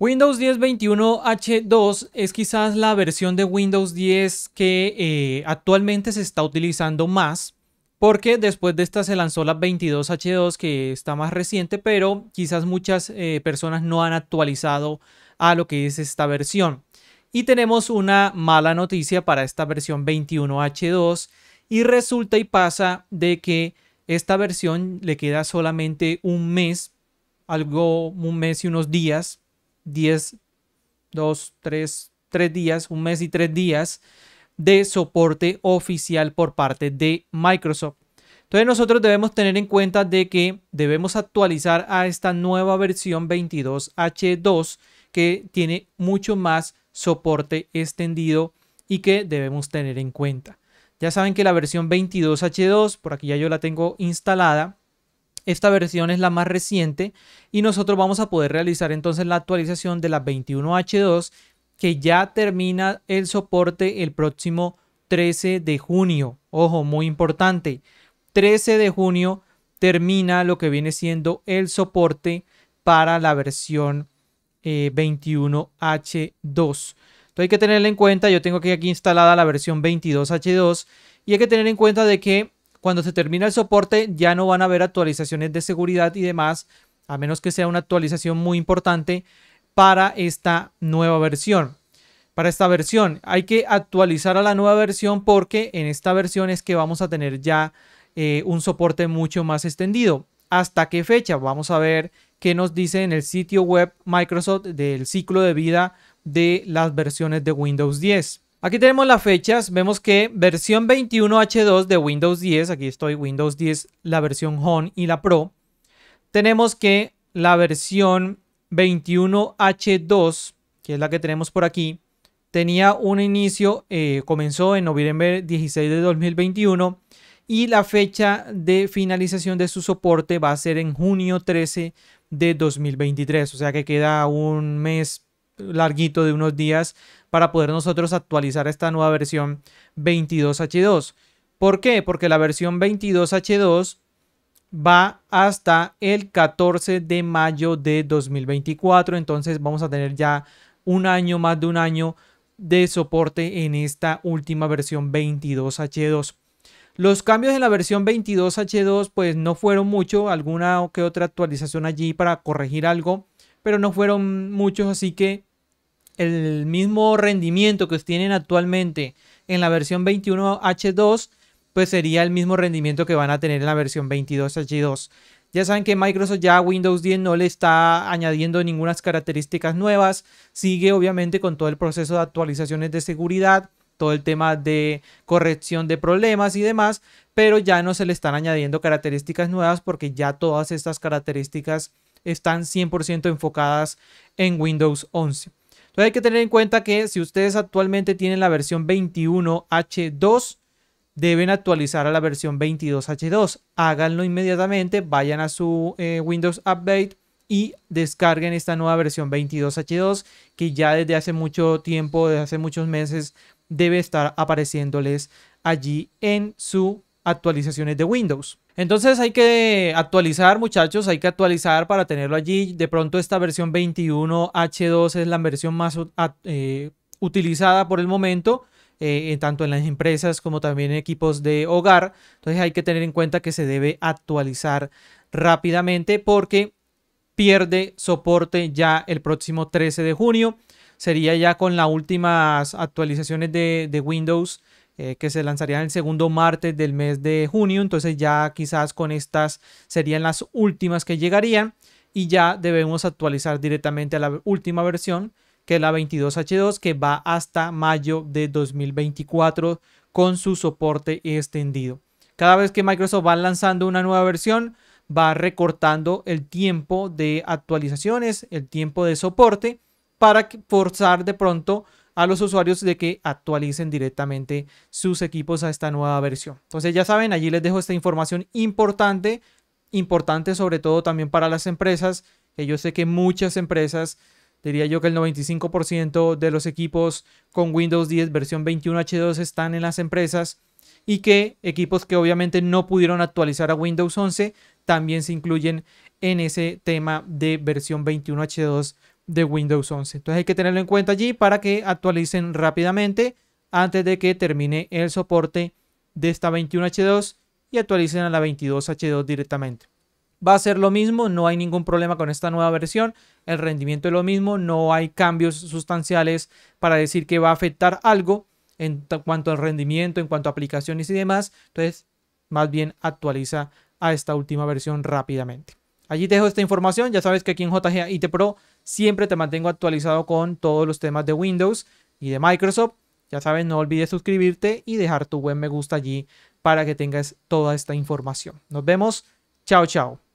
Windows 10 21H2 es quizás la versión de Windows 10 que eh, actualmente se está utilizando más porque después de esta se lanzó la 22H2 que está más reciente, pero quizás muchas eh, personas no han actualizado a lo que es esta versión. Y tenemos una mala noticia para esta versión 21H2 y resulta y pasa de que esta versión le queda solamente un mes, algo un mes y unos días 10, 2, 3, 3 días, un mes y 3 días de soporte oficial por parte de Microsoft. Entonces nosotros debemos tener en cuenta de que debemos actualizar a esta nueva versión 22H2 que tiene mucho más soporte extendido y que debemos tener en cuenta. Ya saben que la versión 22H2, por aquí ya yo la tengo instalada, esta versión es la más reciente y nosotros vamos a poder realizar entonces la actualización de la 21H2 que ya termina el soporte el próximo 13 de junio. Ojo, muy importante. 13 de junio termina lo que viene siendo el soporte para la versión 21H2. Eh, Entonces hay que tener en cuenta, yo tengo aquí instalada la versión 22H2 y hay que tener en cuenta de que cuando se termina el soporte ya no van a haber actualizaciones de seguridad y demás, a menos que sea una actualización muy importante para esta nueva versión. Para esta versión hay que actualizar a la nueva versión porque en esta versión es que vamos a tener ya eh, un soporte mucho más extendido. ¿Hasta qué fecha? Vamos a ver qué nos dice en el sitio web Microsoft del ciclo de vida de las versiones de Windows 10. Aquí tenemos las fechas, vemos que versión 21H2 de Windows 10, aquí estoy Windows 10, la versión Home y la Pro. Tenemos que la versión 21H2, que es la que tenemos por aquí, tenía un inicio, eh, comenzó en noviembre 16 de 2021 y la fecha de finalización de su soporte va a ser en junio 13 de 2023, o sea que queda un mes larguito de unos días para poder nosotros actualizar esta nueva versión 22H2. ¿Por qué? Porque la versión 22H2 va hasta el 14 de mayo de 2024. Entonces vamos a tener ya un año, más de un año de soporte en esta última versión 22H2. Los cambios en la versión 22H2 pues no fueron mucho, alguna o que otra actualización allí para corregir algo, pero no fueron muchos, así que el mismo rendimiento que tienen actualmente en la versión 21H2, pues sería el mismo rendimiento que van a tener en la versión 22H2. Ya saben que Microsoft ya a Windows 10 no le está añadiendo ninguna características nuevas. Sigue obviamente con todo el proceso de actualizaciones de seguridad, todo el tema de corrección de problemas y demás, pero ya no se le están añadiendo características nuevas porque ya todas estas características están 100% enfocadas en Windows 11. Entonces hay que tener en cuenta que si ustedes actualmente tienen la versión 21H2, deben actualizar a la versión 22H2. Háganlo inmediatamente, vayan a su eh, Windows Update y descarguen esta nueva versión 22H2 que ya desde hace mucho tiempo, desde hace muchos meses, debe estar apareciéndoles allí en su actualizaciones de Windows. Entonces hay que actualizar muchachos, hay que actualizar para tenerlo allí. De pronto esta versión 21H2 es la versión más eh, utilizada por el momento. Eh, tanto en las empresas como también en equipos de hogar. Entonces hay que tener en cuenta que se debe actualizar rápidamente porque pierde soporte ya el próximo 13 de junio. Sería ya con las últimas actualizaciones de, de Windows eh, que se lanzarían el segundo martes del mes de junio. Entonces ya quizás con estas serían las últimas que llegarían y ya debemos actualizar directamente a la última versión que es la 22H2 que va hasta mayo de 2024 con su soporte extendido. Cada vez que Microsoft va lanzando una nueva versión va recortando el tiempo de actualizaciones, el tiempo de soporte para forzar de pronto a los usuarios de que actualicen directamente sus equipos a esta nueva versión. Entonces ya saben, allí les dejo esta información importante, importante sobre todo también para las empresas, que yo sé que muchas empresas, diría yo que el 95% de los equipos con Windows 10 versión 21H2 están en las empresas y que equipos que obviamente no pudieron actualizar a Windows 11 también se incluyen en ese tema de versión 21H2 de Windows 11. Entonces hay que tenerlo en cuenta allí para que actualicen rápidamente antes de que termine el soporte de esta 21H2 y actualicen a la 22H2 directamente. Va a ser lo mismo, no hay ningún problema con esta nueva versión, el rendimiento es lo mismo, no hay cambios sustanciales para decir que va a afectar algo en cuanto al rendimiento, en cuanto a aplicaciones y demás. Entonces, más bien actualiza a esta última versión rápidamente. Allí te dejo esta información, ya sabes que aquí en JGA IT Pro siempre te mantengo actualizado con todos los temas de Windows y de Microsoft. Ya sabes, no olvides suscribirte y dejar tu buen me gusta allí para que tengas toda esta información. Nos vemos. Chao, chao.